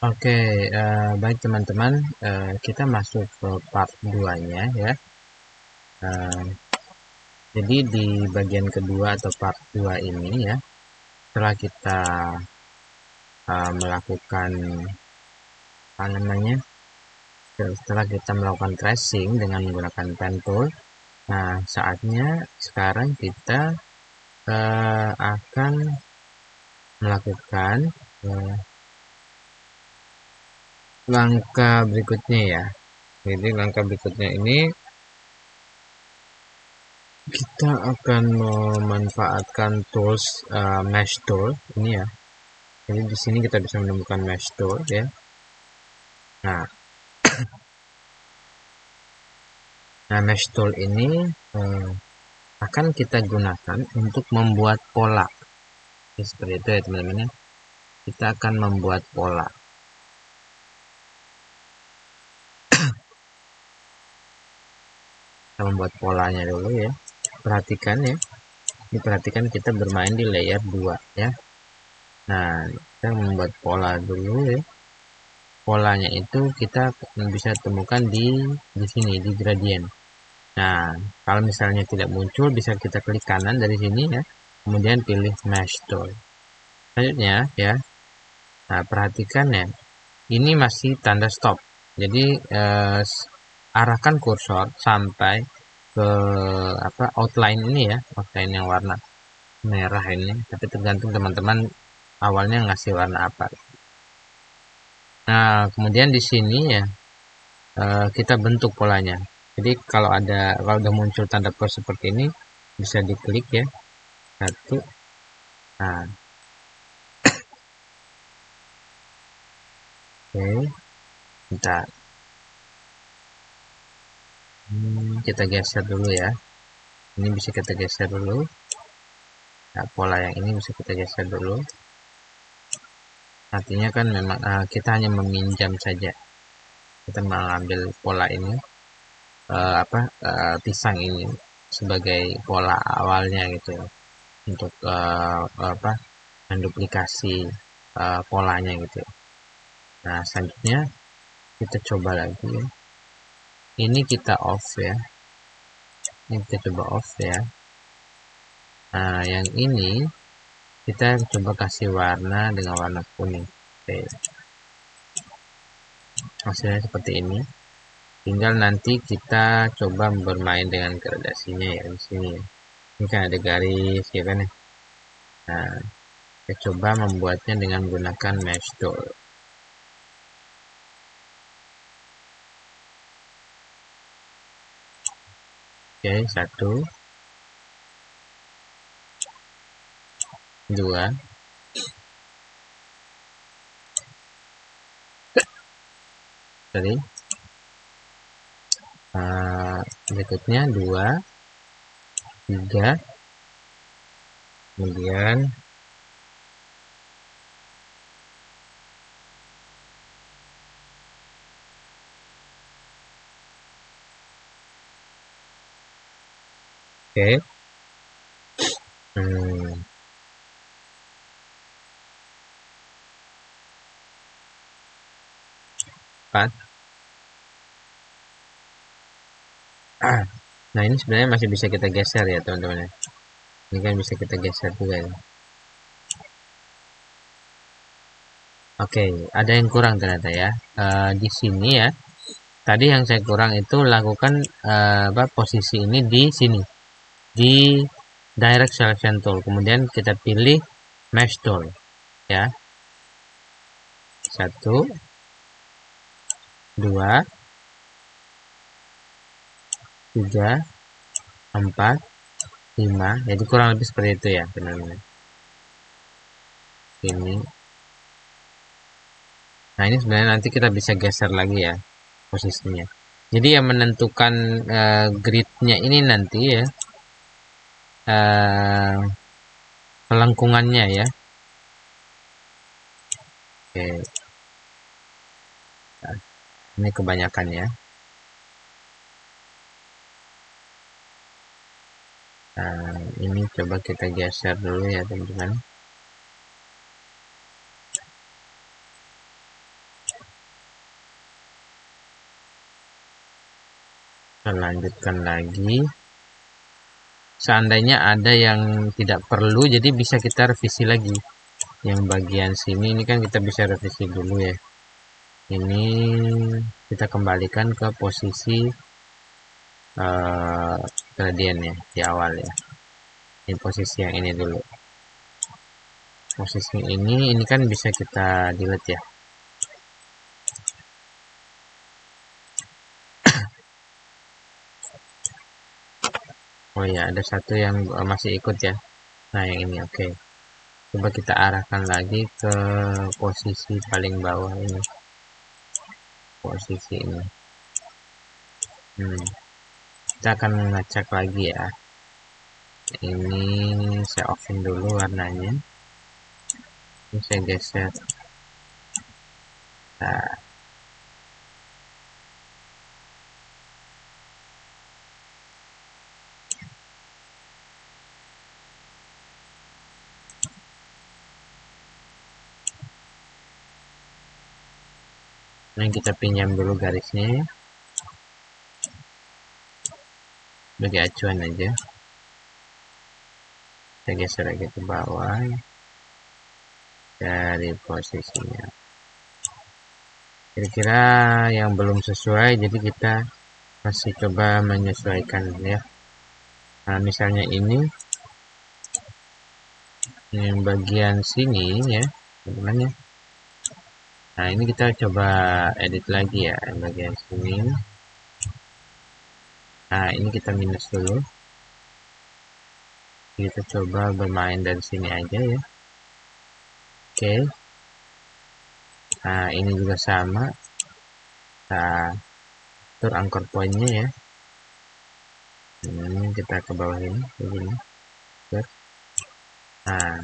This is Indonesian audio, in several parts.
Oke, uh, baik teman-teman, uh, kita masuk ke part 2-nya ya. Uh, jadi di bagian kedua atau part 2 ini ya, setelah kita uh, melakukan apa namanya? Setelah kita melakukan tracing dengan menggunakan pen tool, nah saatnya sekarang kita uh, akan melakukan uh, langkah berikutnya ya. Jadi langkah berikutnya ini kita akan memanfaatkan tools uh, mesh tool ini ya. Jadi di sini kita bisa menemukan mesh tool ya. Nah nah mesh tool ini uh, akan kita gunakan untuk membuat pola. Ya, seperti itu ya teman-teman ya. Kita akan membuat pola kita membuat polanya dulu ya. Perhatikan ya. Diperhatikan kita bermain di layer 2 ya. Nah kita membuat pola dulu ya. Polanya itu kita bisa temukan di di sini di gradient. Nah kalau misalnya tidak muncul bisa kita klik kanan dari sini ya. Kemudian pilih mesh tool. Selanjutnya ya. Nah perhatikan ya. Ini masih tanda stop. Jadi eh, arahkan kursor sampai ke apa outline ini ya outline yang warna merah ini. Tapi tergantung teman-teman awalnya ngasih warna apa. Nah kemudian di sini ya eh, kita bentuk polanya. Jadi kalau ada kalau udah muncul tanda plus seperti ini bisa diklik ya. Satu. Nah. Oke. Bentar hmm, kita geser dulu ya. Ini bisa kita geser dulu. Nah, pola yang ini bisa kita geser dulu. Artinya kan memang uh, kita hanya meminjam saja. Kita mengambil pola ini uh, apa uh, pisang ini sebagai pola awalnya gitu ya. Untuk uh, apa menduplikasi uh, polanya gitu ya. nah selanjutnya kita coba lagi. ya ini kita off ya. Ini kita coba off ya. Nah yang ini kita coba kasih warna dengan warna kuning. Oke. Hasilnya seperti ini. Tinggal nanti kita coba bermain dengan gradasinya ya di sini ya. Ini kan ada garis ya kan ya. Nah kita coba membuatnya dengan menggunakan mesh tool Oke, satu, dua, sorry, uh, berikutnya dua, tiga, kemudian Oke. Hmm. Empat. Ah. Nah ini sebenarnya masih bisa kita geser ya teman-teman ya. Ini kan bisa kita geser juga ya. Oke, ada yang kurang ternyata ya. Uh, di sini ya. Tadi yang saya kurang itu lakukan uh, apa posisi ini di sini di direct selection tool. Kemudian kita pilih mesh tool ya. Satu dua tiga empat lima. Jadi kurang lebih seperti itu ya teman-teman ini. Nah ini sebenarnya nanti kita bisa geser lagi ya posisinya. Jadi yang menentukan uh, gridnya ini nanti ya melengkungannya pelengkungannya ya. Oke. Nah, ini kebanyakan ya. Nah, ini coba kita geser dulu ya teman-teman. Lanjutkan lagi seandainya ada yang tidak perlu jadi bisa kita revisi lagi. Yang bagian sini ini kan kita bisa revisi dulu ya. Ini kita kembalikan ke posisi uh, gradient ya di awal ya. Ini posisi yang ini dulu. Posisi ini ini kan bisa kita delete ya oh ya ada satu yang uh, masih ikut ya. Nah yang ini oke. Okay. coba kita arahkan lagi ke posisi paling bawah ini. Posisi ini. Hmm. kita akan ngecek lagi ya. Ini saya offin dulu warnanya. Ini saya geser. Nah Nah, kita pinjam dulu garisnya. Bagi acuan aja. Kita geser lagi ke bawah dari posisinya. Kira-kira yang belum sesuai jadi kita masih coba menyesuaikan ya. Nah misalnya ini yang bagian sini ya ya nah ini kita coba edit lagi ya bagian sini. Nah ini kita minus dulu. Kita coba bermain dari sini aja ya. Oke. Nah ini juga sama. Kita atur angkor poinnya ya. Ini kita ke bawah ini begini nah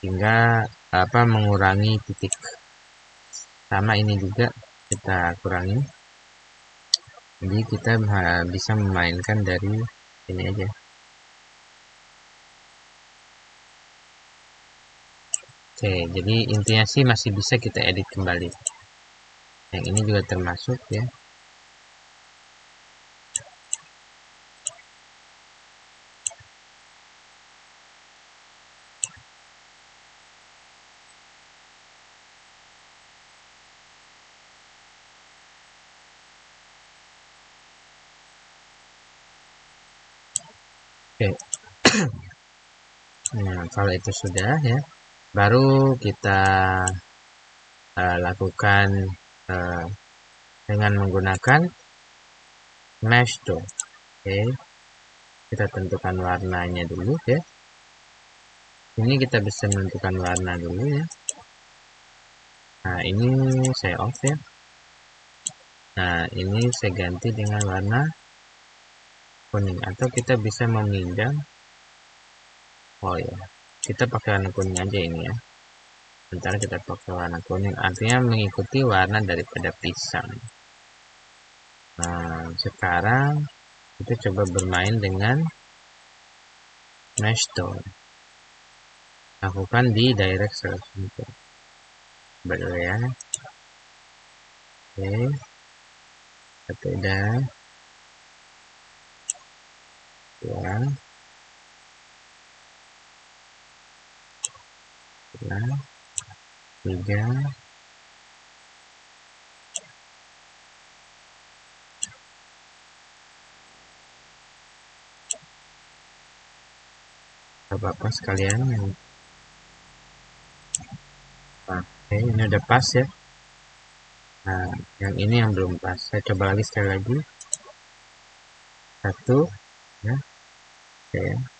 hingga apa mengurangi titik. Sama ini juga kita kurangi jadi kita bisa memainkan dari ini aja. Oke jadi intinya sih masih bisa kita edit kembali. Yang ini juga termasuk ya Oke. nah, kalau itu sudah ya, baru kita uh, lakukan uh, dengan menggunakan mesh tool. Oke. Kita tentukan warnanya dulu ya. Ini kita bisa menentukan warna dulu ya. Nah, ini saya off ya. Nah, ini saya ganti dengan warna kuning atau kita bisa meminjam oh ya kita pakai warna kuning aja ini ya. Sementara kita pakai warna kuning artinya mengikuti warna daripada pisang. Nah sekarang kita coba bermain dengan mesh tool lakukan di direct selection coba dulu ya. Oke. Satu udah. Dua dua tiga apa-apa sekalian yang oke ini udah pas ya? Nah yang ini yang belum pas. Saya coba lagi sekali lagi. Satu ya. Okay.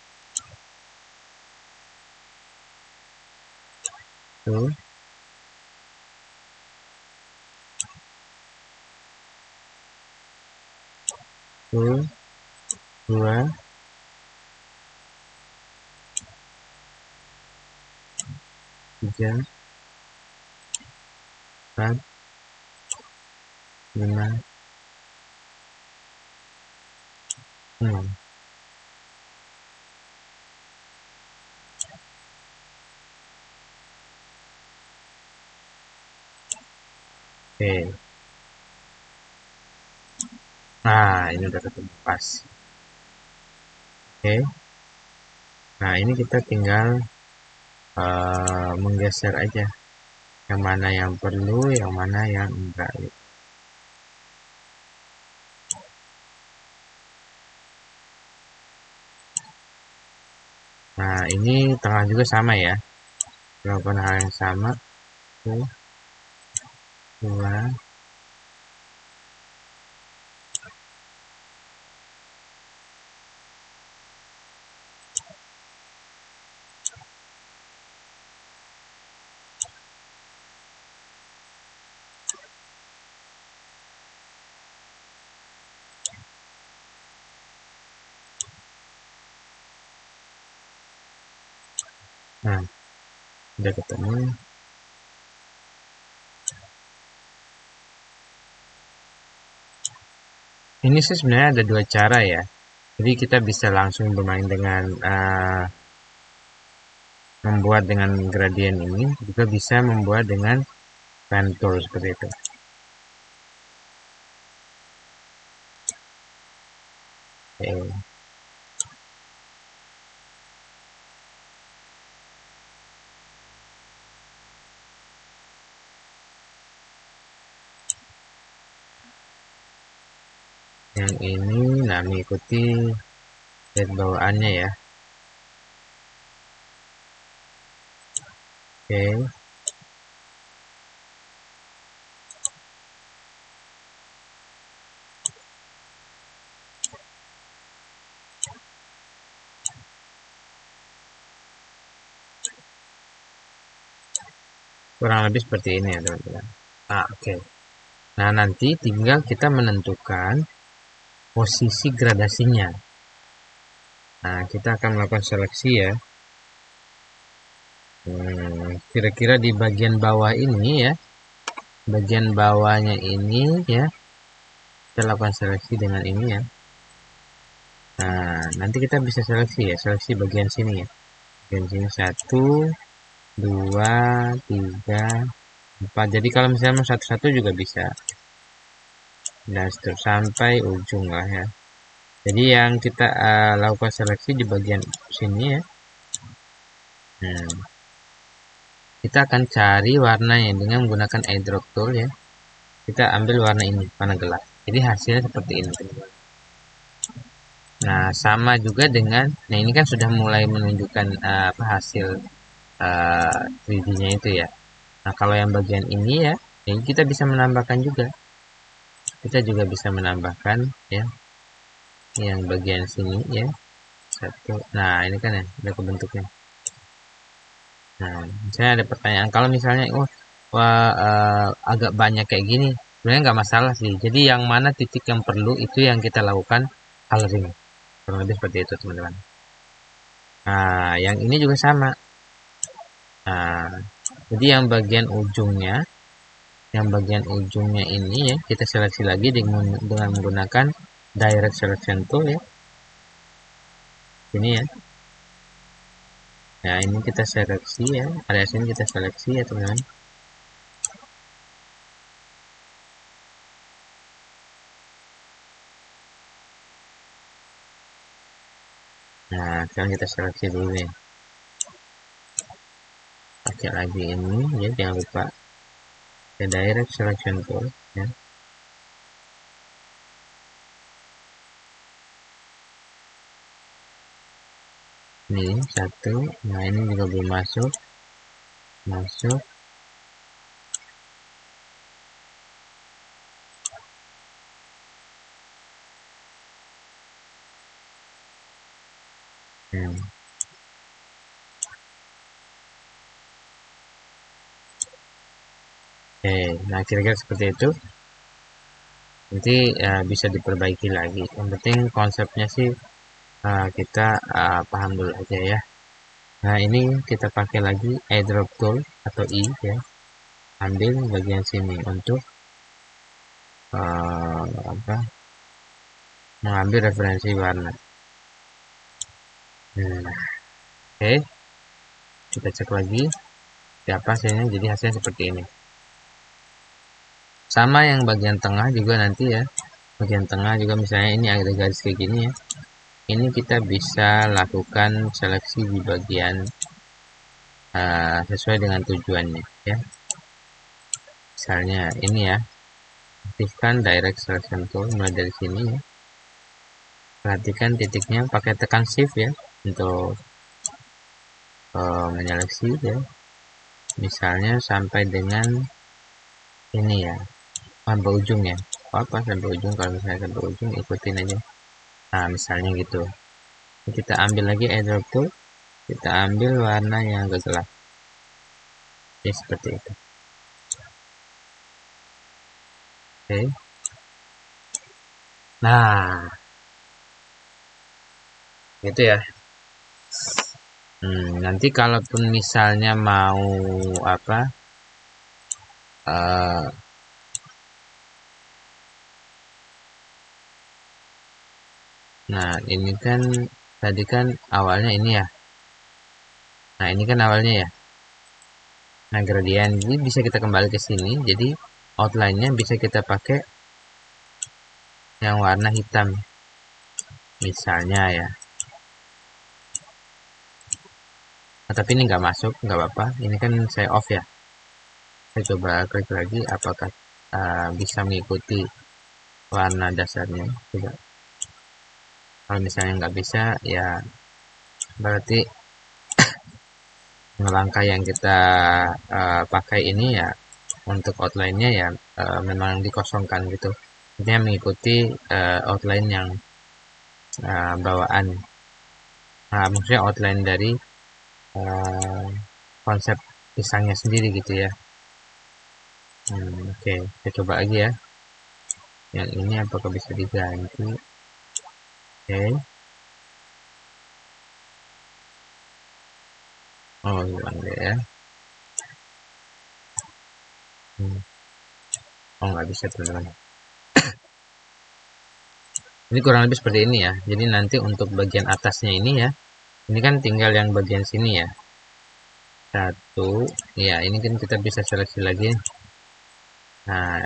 Tuh. Tuh. Dua. Tiga. Empat. Lima. Enam. Oke. nah ini udah ketemu pas. Oke. Nah ini kita tinggal uh, menggeser aja. Yang mana yang perlu yang mana yang enggak gitu. nah ini tengah juga sama ya. Melakukan hal yang sama. Tuh dua nah udah ketemu ini sih sebenarnya ada dua cara ya. Jadi kita bisa langsung bermain dengan uh, membuat dengan gradient ini juga bisa membuat dengan pen tool seperti itu. Oke yang ini nah mengikuti garis bawaannya ya. Oke. Kurang lebih seperti ini ya teman-teman. Nah oke. Okay. nah nanti tinggal kita menentukan posisi gradasinya. Nah, kita akan melakukan seleksi ya. Hmm, kira-kira hmm, di bagian bawah ini ya, bagian bawahnya ini ya, kita lakukan seleksi dengan ini ya. Nah, nanti kita bisa seleksi ya, seleksi bagian sini ya. Bagian sini satu, dua, tiga, empat. Jadi kalau misalnya satu-satu juga bisa dan seterus sampai ujung lah ya. Jadi yang kita uh, lakukan seleksi di bagian sini ya. Hmm. kita akan cari warnanya dengan menggunakan eyedrop tool ya. Kita ambil warna ini warna gelap. Jadi hasilnya seperti ini. Nah sama juga dengan nah ini kan sudah mulai menunjukkan uh, hasil uh, 3D nya itu ya. Nah kalau yang bagian ini ya ini kita bisa menambahkan juga kita juga bisa menambahkan ya yang bagian sini ya. Satu. Nah ini kan ya ada kebentuknya. Nah misalnya ada pertanyaan kalau misalnya oh wah, uh, agak banyak kayak gini sebenarnya nggak masalah sih. Jadi yang mana titik yang perlu itu yang kita lakukan coloring kurang lebih seperti itu teman-teman. Nah yang ini juga sama. Nah jadi yang bagian ujungnya yang bagian ujungnya ini ya kita seleksi lagi dengan, menggunakan direct selection tool ya. Ini ya. Nah ini kita seleksi ya. Area sini kita seleksi ya teman-teman. Nah sekarang kita seleksi dulu nih pakai lagi ini ya jangan lupa the direct selection tool ya. ini satu nah ini juga belum masuk masuk hmm. Oke, nah kira-kira seperti itu. Nanti uh, bisa diperbaiki lagi. Yang penting konsepnya sih uh, kita uh, paham dulu aja ya. Nah ini kita pakai lagi airdrop tool atau i ya. Ambil bagian sini untuk uh, apa? Mengambil referensi warna. Nah, oke. Okay. Kita cek lagi. Siapa hasilnya? Jadi hasilnya seperti ini sama yang bagian tengah juga nanti ya. Bagian tengah juga misalnya ini ada garis kayak gini ya. Ini kita bisa lakukan seleksi di bagian uh, sesuai dengan tujuannya ya. Misalnya ini ya. Aktifkan direct selection tool mulai dari sini ya. Perhatikan titiknya pakai tekan shift ya untuk uh, menyeleksi ya. Misalnya sampai dengan ini ya sampai ujung ya. Apa sampai ujung kalau misalnya sampai ujung ikutin aja. Nah misalnya gitu. Kita ambil lagi airdrop tool kita ambil warna yang agak gelap. Ya seperti itu. Oke. Nah. Gitu ya. Hmm, nanti kalaupun misalnya mau apa uh, Nah, ini kan tadi kan awalnya ini ya. Nah, ini kan awalnya ya. Nah, gradient ini bisa kita kembali ke sini. Jadi, outline-nya bisa kita pakai yang warna hitam. Misalnya ya. Nah, tapi ini nggak masuk, nggak apa-apa. Ini kan saya off ya. Saya coba klik lagi apakah uh, bisa mengikuti warna dasarnya. Coba kalau misalnya nggak bisa ya berarti langkah yang kita uh, pakai ini ya untuk outline-nya ya uh, memang dikosongkan gitu. Intinya mengikuti uh, outline yang uh, bawaan. Nah, maksudnya outline dari uh, konsep pisangnya sendiri gitu ya. Hmm, oke okay. kita coba lagi ya. Yang ini apakah bisa diganti okay. oh hilang deh ya. Hmm. oh nggak bisa teman-teman ini kurang lebih seperti ini ya. Jadi nanti untuk bagian atasnya ini ya ini kan tinggal yang bagian sini ya. Satu ya ini kan kita bisa seleksi lagi. Nah